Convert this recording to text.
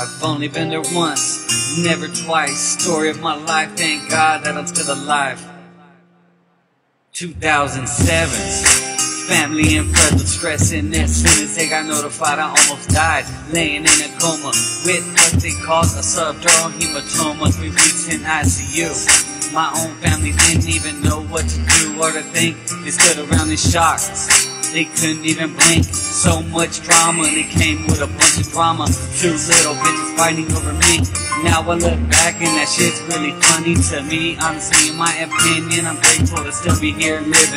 I've only been there once, never twice. Story of my life, thank God that I'm still alive. 2007. Family and friends with stressing as soon as they got notified I almost died. Laying in a coma with what they call a subdural hematoma. Three weeks in ICU. My own family didn't even know what to do or to think. They stood around in shock. They couldn't even blink. So much drama, and it came with a bunch of drama. Two little bitches fighting over me. Now I look back and that shit's really funny to me. Honestly, in my opinion, I'm grateful to still be here living.